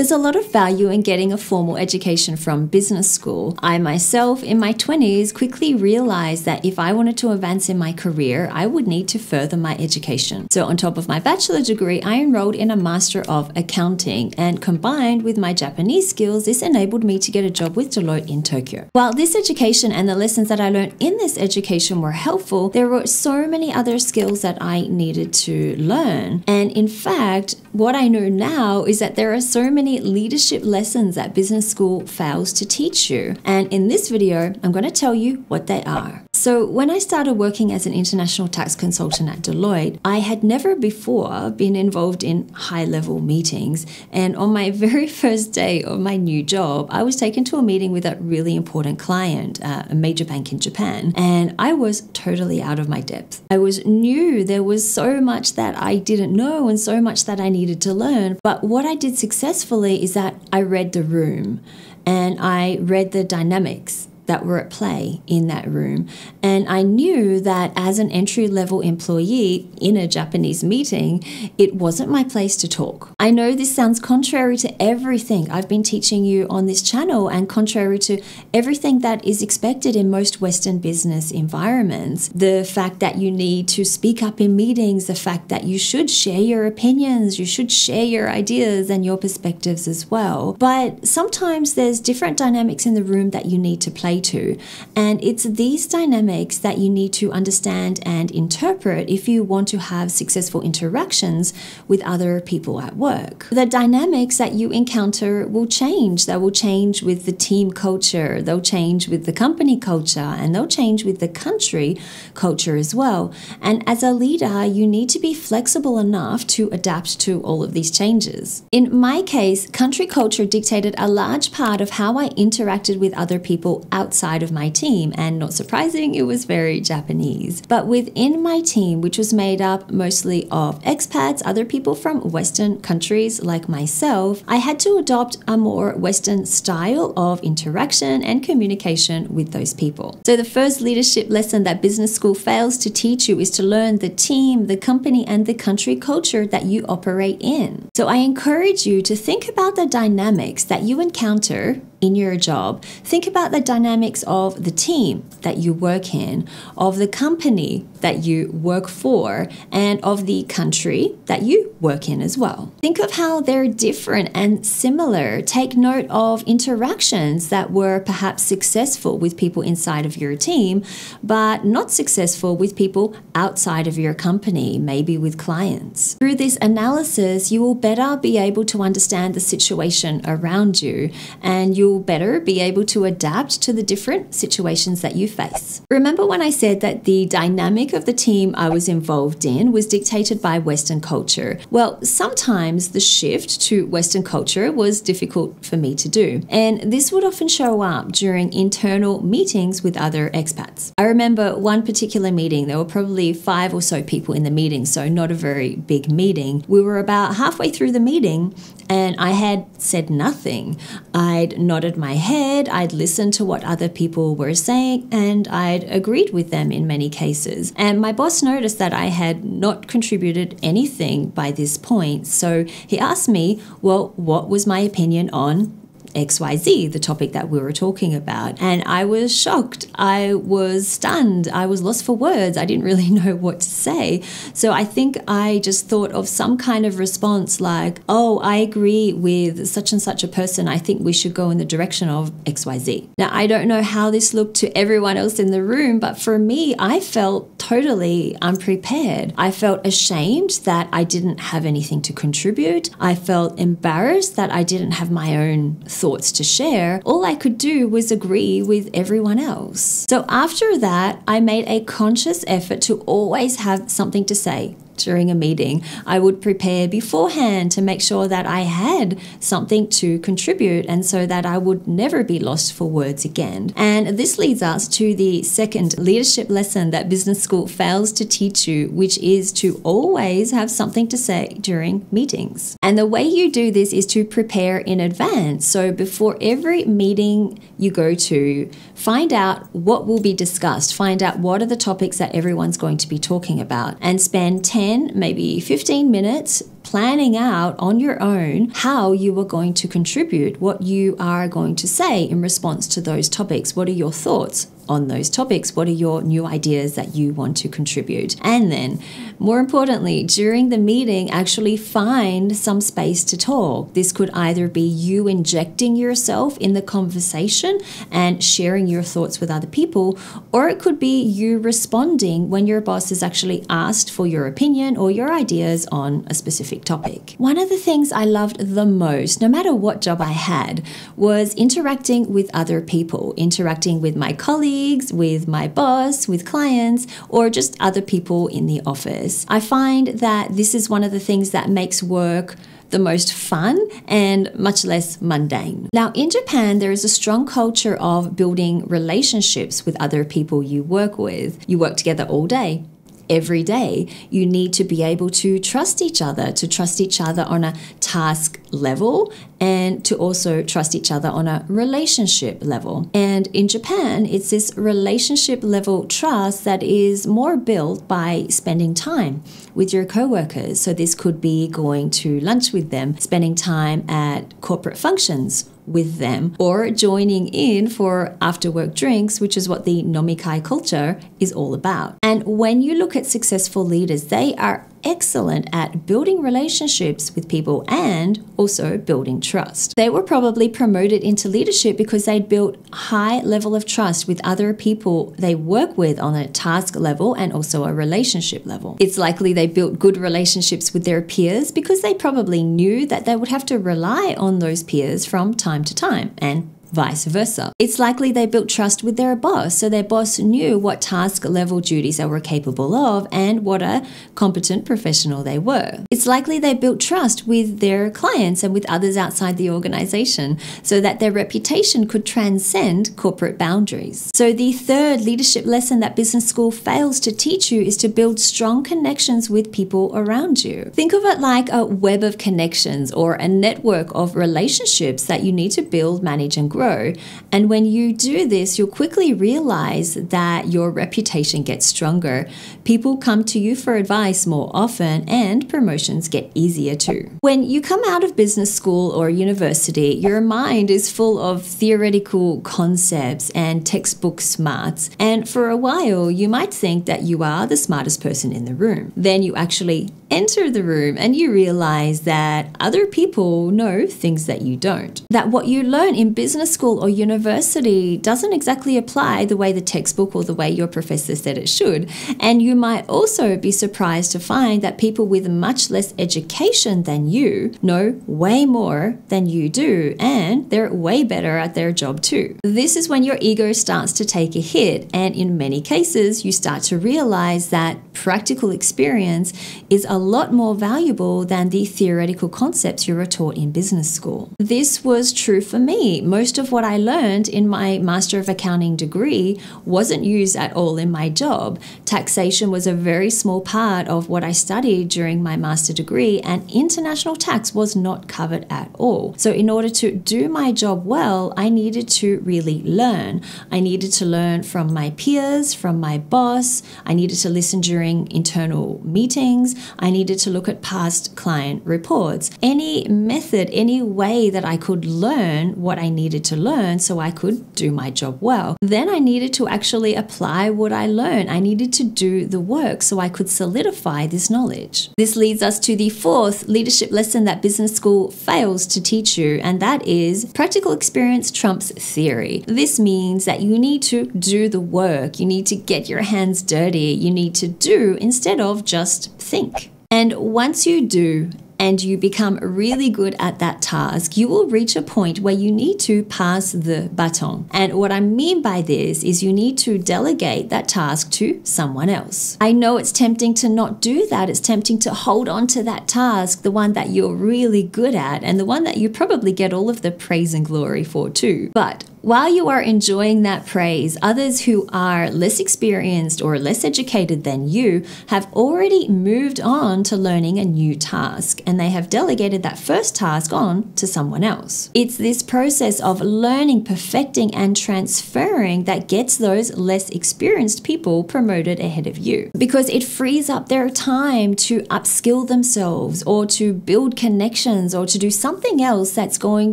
There's a lot of value in getting a formal education from business school. I myself, in my 20s, quickly realized that if I wanted to advance in my career, I would need to further my education. So, on top of my bachelor degree, I enrolled in a Master of Accounting, and combined with my Japanese skills, this enabled me to get a job with Deloitte in Tokyo. While this education and the lessons that I learned in this education were helpful, there were so many other skills that I needed to learn. And in fact, what I know now is that there are so many leadership lessons that business school fails to teach you. And in this video, I'm going to tell you what they are. So, when I started working as an international tax consultant at Deloitte, I had never before been involved in high level meetings. And on my very first day of my new job, I was taken to a meeting with a really important client, uh, a major bank in Japan, and I was totally out of my depth. I was new, there was so much that I didn't know and so much that I needed to learn. But what I did successfully is that I read the room and I read the dynamics that were at play in that room. And I knew that as an entry level employee in a Japanese meeting, it wasn't my place to talk. I know this sounds contrary to everything I've been teaching you on this channel and contrary to everything that is expected in most Western business environments. The fact that you need to speak up in meetings, the fact that you should share your opinions, you should share your ideas and your perspectives as well. But sometimes there's different dynamics in the room that you need to play to. And it's these dynamics that you need to understand and interpret if you want to have successful interactions with other people at work. The dynamics that you encounter will change. They will change with the team culture, they'll change with the company culture, and they'll change with the country culture as well. And as a leader, you need to be flexible enough to adapt to all of these changes. In my case, country culture dictated a large part of how I interacted with other people outside outside of my team, and not surprising, it was very Japanese. But within my team, which was made up mostly of expats, other people from Western countries like myself, I had to adopt a more Western style of interaction and communication with those people. So, the first leadership lesson that business school fails to teach you is to learn the team, the company, and the country culture that you operate in. So, I encourage you to think about the dynamics that you encounter in your job, think about the dynamics of the team that you work in, of the company that you work for, and of the country that you work in as well. Think of how they're different and similar. Take note of interactions that were perhaps successful with people inside of your team, but not successful with people outside of your company, maybe with clients. Through this analysis, you will better be able to understand the situation around you and you you'll better be able to adapt to the different situations that you face. Remember when I said that the dynamic of the team I was involved in was dictated by Western culture? Well, sometimes the shift to Western culture was difficult for me to do, and this would often show up during internal meetings with other expats. I remember one particular meeting, there were probably five or so people in the meeting, so not a very big meeting. We were about halfway through the meeting, and I had said nothing. I'd nodded my head, I'd listened to what other people were saying, and I'd agreed with them in many cases. And my boss noticed that I had not contributed anything by this point, so he asked me, well, what was my opinion on XYZ, the topic that we were talking about. And I was shocked. I was stunned. I was lost for words. I didn't really know what to say. So I think I just thought of some kind of response like, oh, I agree with such and such a person. I think we should go in the direction of XYZ. Now, I don't know how this looked to everyone else in the room, but for me, I felt totally unprepared. I felt ashamed that I didn't have anything to contribute. I felt embarrassed that I didn't have my own to share, all I could do was agree with everyone else. So after that, I made a conscious effort to always have something to say during a meeting. I would prepare beforehand to make sure that I had something to contribute and so that I would never be lost for words again. And this leads us to the second leadership lesson that business school fails to teach you, which is to always have something to say during meetings. And the way you do this is to prepare in advance. So before every meeting you go to, find out what will be discussed, find out what are the topics that everyone's going to be talking about, and spend 10 10, maybe 15 minutes planning out on your own how you are going to contribute, what you are going to say in response to those topics. What are your thoughts? On those topics? What are your new ideas that you want to contribute? And then, more importantly, during the meeting, actually find some space to talk. This could either be you injecting yourself in the conversation and sharing your thoughts with other people, or it could be you responding when your boss is actually asked for your opinion or your ideas on a specific topic. One of the things I loved the most, no matter what job I had, was interacting with other people, interacting with my colleagues colleagues, with my boss, with clients, or just other people in the office. I find that this is one of the things that makes work the most fun and much less mundane. Now, in Japan, there is a strong culture of building relationships with other people you work with. You work together all day every day. You need to be able to trust each other, to trust each other on a task level, and to also trust each other on a relationship level. And in Japan, it's this relationship level trust that is more built by spending time with your coworkers. So this could be going to lunch with them, spending time at corporate functions with them or joining in for after work drinks, which is what the nomikai culture is all about. And when you look at successful leaders, they are excellent at building relationships with people and also building trust. They were probably promoted into leadership because they'd built high level of trust with other people they work with on a task level and also a relationship level. It's likely they built good relationships with their peers because they probably knew that they would have to rely on those peers from time to time and vice versa. It's likely they built trust with their boss, so their boss knew what task level duties they were capable of and what a competent professional they were. It's likely they built trust with their clients and with others outside the organization so that their reputation could transcend corporate boundaries. So, the third leadership lesson that business school fails to teach you is to build strong connections with people around you. Think of it like a web of connections or a network of relationships that you need to build, manage, and grow grow. And when you do this, you'll quickly realize that your reputation gets stronger. People come to you for advice more often, and promotions get easier too. When you come out of business school or university, your mind is full of theoretical concepts and textbook smarts. And for a while, you might think that you are the smartest person in the room. Then you actually enter the room and you realize that other people know things that you don't. That what you learn in business school or university doesn't exactly apply the way the textbook or the way your professor said it should. And you might also be surprised to find that people with much less education than you know way more than you do, and they're way better at their job too. This is when your ego starts to take a hit, and in many cases, you start to realize that practical experience is a lot more valuable than the theoretical concepts you were taught in business school. This was true for me. Most of what I learned in my Master of Accounting degree wasn't used at all in my job. Taxation was a very small part of what I studied during my master degree, and international tax was not covered at all. So, in order to do my job well, I needed to really learn. I needed to learn from my peers, from my boss. I needed to listen during internal meetings. I I needed to look at past client reports. Any method, any way that I could learn what I needed to learn so I could do my job well. Then I needed to actually apply what I learned. I needed to do the work so I could solidify this knowledge. This leads us to the fourth leadership lesson that business school fails to teach you, and that is practical experience trumps theory. This means that you need to do the work, you need to get your hands dirty, you need to do instead of just think. And once you do, and you become really good at that task, you will reach a point where you need to pass the baton. And what I mean by this is you need to delegate that task to someone else. I know it's tempting to not do that. It's tempting to hold on to that task, the one that you're really good at, and the one that you probably get all of the praise and glory for too. But while you are enjoying that praise, others who are less experienced or less educated than you have already moved on to learning a new task and they have delegated that first task on to someone else. It's this process of learning, perfecting, and transferring that gets those less experienced people promoted ahead of you because it frees up their time to upskill themselves or to build connections or to do something else that's going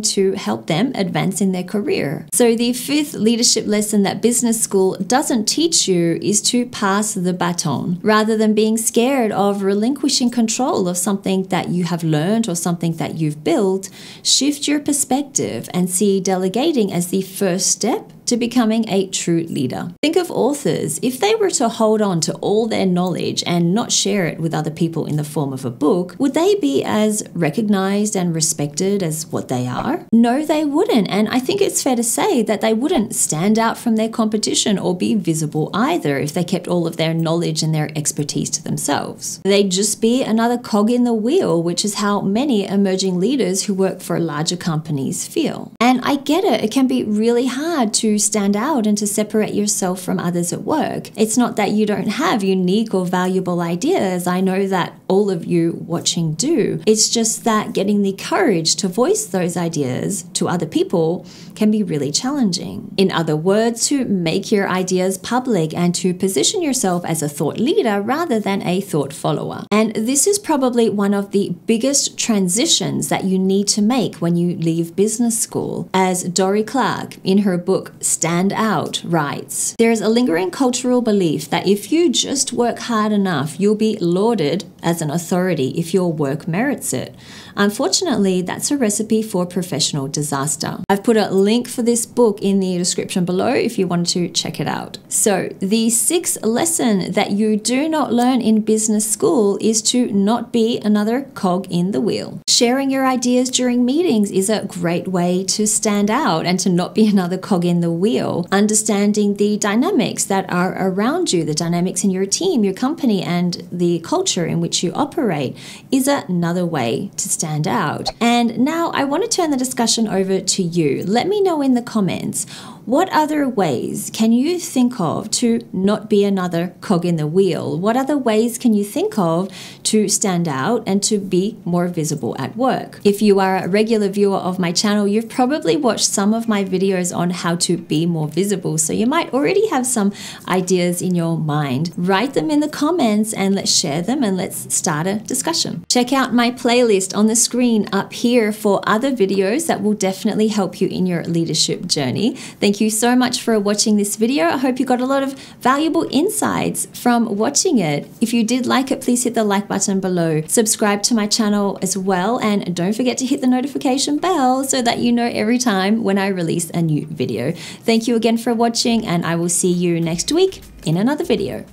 to help them advance in their career. So, the fifth leadership lesson that business school doesn't teach you is to pass the baton rather than being scared of relinquishing control of something that you have learned or something that you've built. Shift your perspective and see delegating as the first step to becoming a true leader. Think of authors. If they were to hold on to all their knowledge and not share it with other people in the form of a book, would they be as recognized and respected as what they are? No, they wouldn't. And I think it's fair to say that they wouldn't stand out from their competition or be visible either if they kept all of their knowledge and their expertise to themselves. They'd just be another cog in the wheel, which is how many emerging leaders who work for larger companies feel. And I get it, it can be really hard to stand out and to separate yourself from others at work. It's not that you don't have unique or valuable ideas. I know that all of you watching do. It's just that getting the courage to voice those ideas to other people can be really challenging. In other words, to make your ideas public and to position yourself as a thought leader rather than a thought follower. And this is probably one of the biggest transitions that you need to make when you leave business school. As Dorie Clark in her book Stand Out writes, there is a lingering cultural belief that if you just work hard enough, you'll be lauded as an authority if your work merits it. Unfortunately, that's a recipe for professional disaster. I've put a link for this book in the description below if you want to check it out. So, the sixth lesson that you do not learn in business school is to not be another cog in the wheel. Sharing your ideas during meetings is a great way to stand out and to not be another cog in the wheel. Understanding the dynamics that are around you, the dynamics in your team, your company, and the culture in which you operate is another way to stand out. And now I want to turn the discussion over to you. Let me know in the comments what other ways can you think of to not be another cog in the wheel? What other ways can you think of to stand out and to be more visible at work? If you are a regular viewer of my channel, you've probably watched some of my videos on how to be more visible, so you might already have some ideas in your mind. Write them in the comments and let's share them and let's start a discussion. Check out my playlist on the screen up here for other videos that will definitely help you in your leadership journey. Thank Thank you so much for watching this video. I hope you got a lot of valuable insights from watching it. If you did like it, please hit the like button below. Subscribe to my channel as well and don't forget to hit the notification bell so that you know every time when I release a new video. Thank you again for watching and I will see you next week in another video.